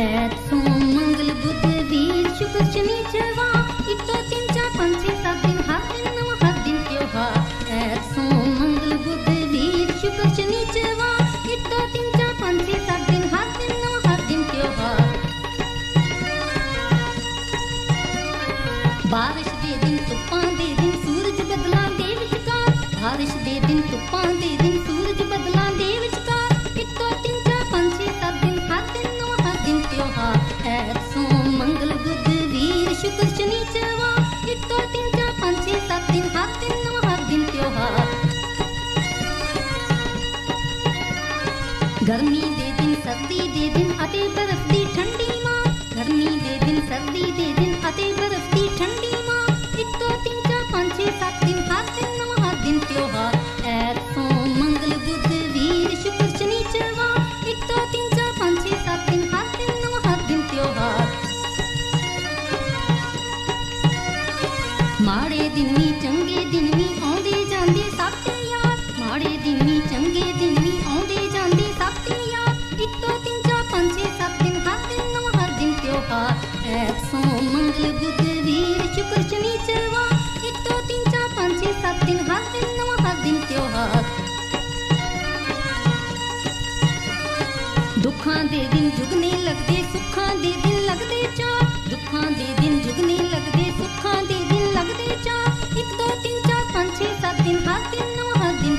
ऐत सोम मंगल शुक्र शनि चरवा एक तीन चार सात दिन हर दिन नव हर दिन त्योहार। ऐत बारिश दे दिन तूफ़ान दे दिन, सूरज बदला दे बारिश दे दिन तूफ़ान दे दिन गर्मी दे दिन सर्दी दे दिन अते बर्फ दी ठंडी माँ गर्मी दे दिन सर्दी दे दिन अते बर्फ दी ठंडी तीन चार पाँच छः सात दिन हर दिन ਮਾੜੇ ਦਿਨ ਵੀ ਚੰਗੇ ਦਿਨ ਵੀ ਆਉਂਦੇ ਜਾਂਦੇ ਸਭ ਤੇ ਯਾਰ ਮਾੜੇ ਦਿਨ ਵੀ ਚੰਗੇ ਦਿਨ ਵੀ ਆਉਂਦੇ ਜਾਂਦੇ ਸਭ ਤੇ ਯਾਰ ਇੱਕ ਦੋ ਤਿੰਨ ਚਾਰ ਪੰਜ ਛੇ ਸੱਤ ਦਿਨ ਹਰ ਦਿਨ ਨਵਾਂ ਹਰ ਦਿਨ ਤਿਉਹਾਰ ਐਤ ਸੋਮ ਮੰਗਲ ਬੁੱਧ ਵੀਰ ਸ਼ੁਕਰ ਸ਼ਨੀਚਰਵਾਰ ਇੱਕ ਦੋ ਤਿੰਨ ਚਾਰ ਪੰਜ ਛੇ ਸੱਤ ਦਿਨ ਹਰ ਦਿਨ ਨਵਾਂ ਹਰ ਦਿਨ ਤਿਉਹਾਰ ਦੁੱਖਾਂ ਦੇ ਦਿਨ ਜੁਗਨੇ ਲੱਗਦੇ ਸੁੱਖਾਂ ਦੇ ਦਿਨ ਲੱਗਦੇ ਚਾਰ ਦੁੱਖਾਂ ਦੇ